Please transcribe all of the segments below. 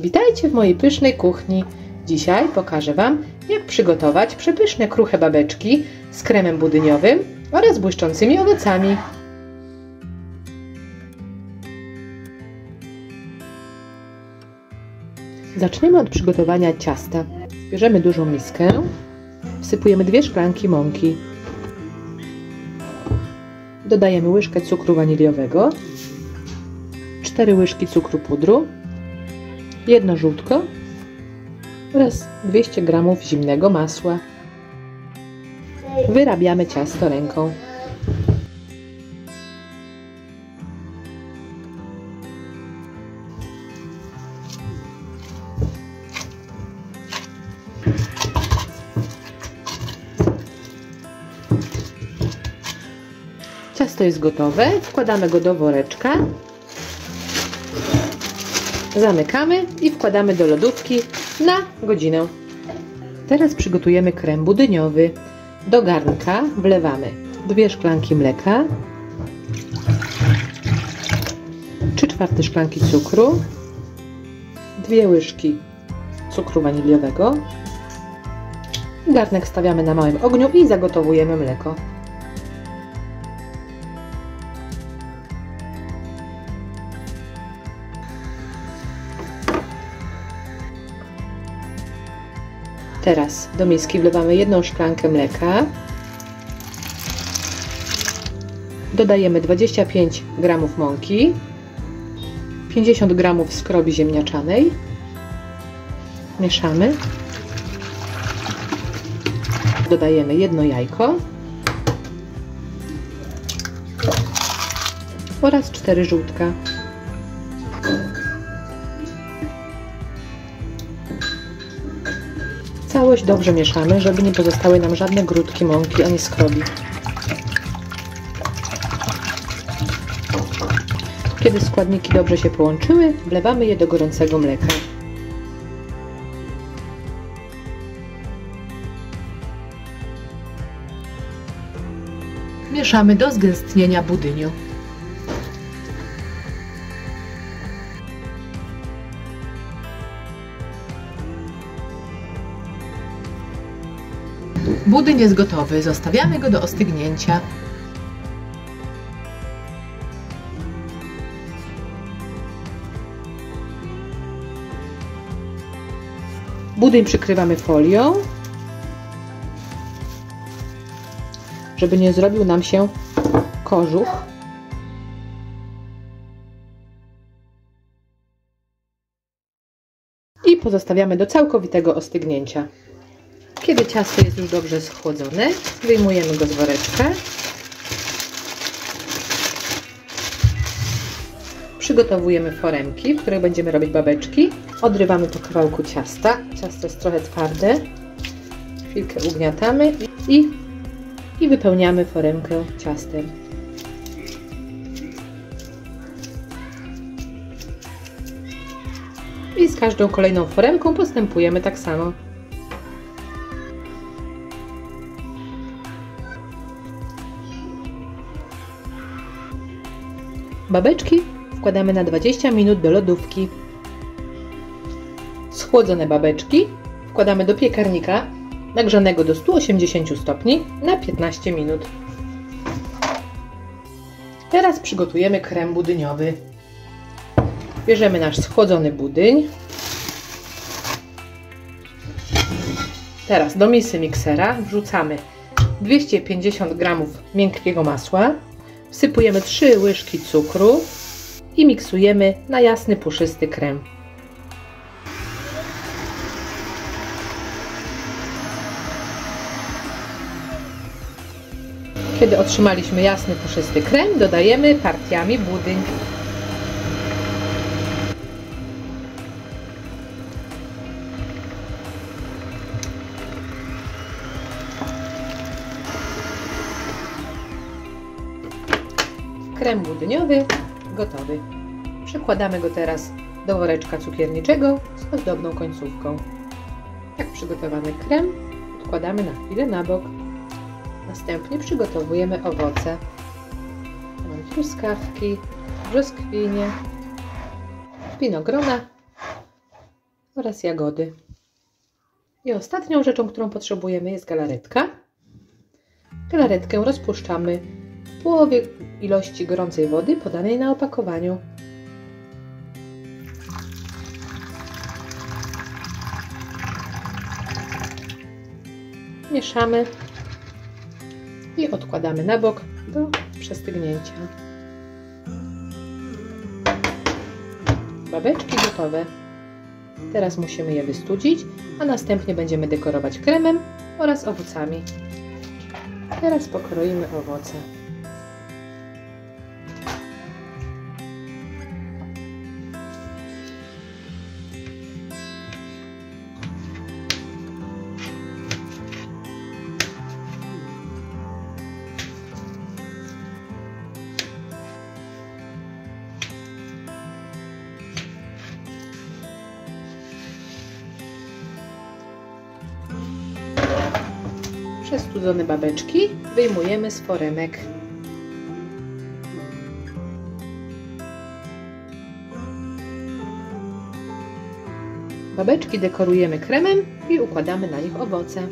Witajcie w mojej pysznej kuchni. Dzisiaj pokażę Wam, jak przygotować przepyszne kruche babeczki z kremem budyniowym oraz błyszczącymi owocami. Zaczniemy od przygotowania ciasta. Bierzemy dużą miskę, wsypujemy dwie szklanki mąki. Dodajemy łyżkę cukru waniliowego, 4 łyżki cukru pudru, jedno żółtko oraz 200 g zimnego masła. Wyrabiamy ciasto ręką. Ciasto jest gotowe, wkładamy go do woreczka, zamykamy i wkładamy do lodówki na godzinę. Teraz przygotujemy krem budyniowy. Do garnka wlewamy dwie szklanki mleka, 3 czwarte szklanki cukru, dwie łyżki cukru waniliowego. Garnek stawiamy na małym ogniu i zagotowujemy mleko. Teraz do miski wlewamy jedną szklankę mleka. Dodajemy 25 g mąki, 50 g skrobi ziemniaczanej. Mieszamy. Dodajemy jedno jajko oraz 4 żółtka. Całość dobrze mieszamy, żeby nie pozostały nam żadne grudki mąki ani skrobi. Kiedy składniki dobrze się połączyły, wlewamy je do gorącego mleka. Mieszamy do zgęstnienia budyniu. Budyń jest gotowy, zostawiamy go do ostygnięcia. Budyń przykrywamy folią, żeby nie zrobił nam się kożuch. I pozostawiamy do całkowitego ostygnięcia. Kiedy ciasto jest już dobrze schłodzone, wyjmujemy go z woreczka. Przygotowujemy foremki, w których będziemy robić babeczki. Odrywamy po kawałku ciasta. Ciasto jest trochę twarde. Chwilkę ugniatamy i, i wypełniamy foremkę ciastem. I z każdą kolejną foremką postępujemy tak samo. Babeczki wkładamy na 20 minut do lodówki. Schłodzone babeczki wkładamy do piekarnika nagrzanego do 180 stopni na 15 minut. Teraz przygotujemy krem budyniowy. Bierzemy nasz schłodzony budyń. Teraz do misy miksera wrzucamy 250 g miękkiego masła, Wsypujemy 3 łyżki cukru i miksujemy na jasny, puszysty krem. Kiedy otrzymaliśmy jasny, puszysty krem, dodajemy partiami budyń. Krem budyniowy gotowy. Przekładamy go teraz do woreczka cukierniczego z ozdobną końcówką. Tak przygotowany krem odkładamy na chwilę na bok. Następnie przygotowujemy owoce. Mam truskawki, brzoskwinie, winogrona oraz jagody. I ostatnią rzeczą, którą potrzebujemy jest galaretka. Galaretkę rozpuszczamy w połowie ilości gorącej wody podanej na opakowaniu. Mieszamy i odkładamy na bok do przestygnięcia. Babeczki gotowe. Teraz musimy je wystudzić, a następnie będziemy dekorować kremem oraz owocami. Teraz pokroimy owoce. Przestudzone babeczki wyjmujemy z foremek. Babeczki dekorujemy kremem i układamy na nich owoce.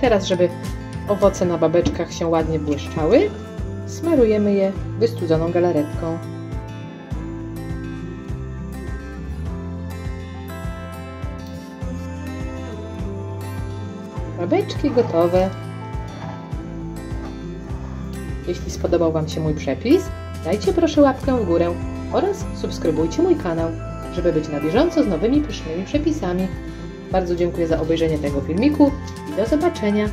Teraz, żeby owoce na babeczkach się ładnie błyszczały, smarujemy je wystudzoną galaretką. Babeczki gotowe. Jeśli spodobał Wam się mój przepis, dajcie proszę łapkę w górę oraz subskrybujcie mój kanał, żeby być na bieżąco z nowymi pysznymi przepisami. Bardzo dziękuję za obejrzenie tego filmiku do zobaczenia.